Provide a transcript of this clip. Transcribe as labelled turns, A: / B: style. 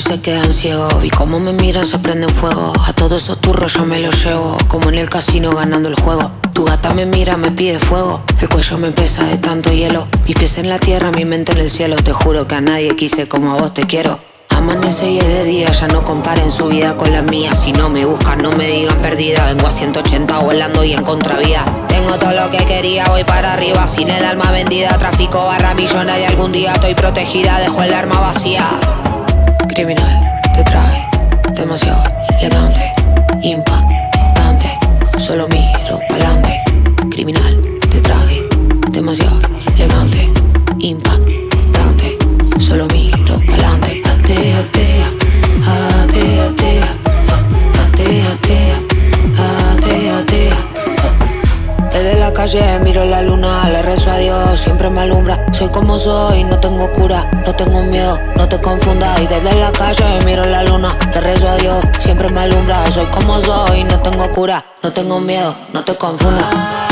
A: se quedan ciegos. Vi cómo me miran, se prenden fuego. A todos esos turros yo me los llevo. Como en el casino ganando el juego. Tu gata me mira, me pide fuego. El cuello me pesa de tanto hielo. Mis pies en la tierra, mi mente en el cielo. Te juro que a nadie quise como a vos te quiero. Amanece y es de día, ya no comparen su vida con la mía. Si no me buscan, no me digan perdida. Vengo a 180 volando y en contravía. Tengo todo lo que quería, voy para arriba. Sin el alma vendida, tráfico barra millonaria. Algún día estoy protegida, dejo el arma vacía. Criminal, te traje demasiado elegante, impactante. Solo miro pa'lante. Criminal, te traje demasiado elegante, impactante. Solo miro pa'lante. Atea, atea, atea, atea, atea, atea, atea, atea. Desde la calle miro la luna, le rezo a siempre me alumbra. Soy como soy, no tengo cura, no tengo miedo, no te confundas. Y desde la calle miro la luna, le rezo a Dios, siempre me alumbra. Soy como soy, no tengo cura, no tengo miedo, no te confundas.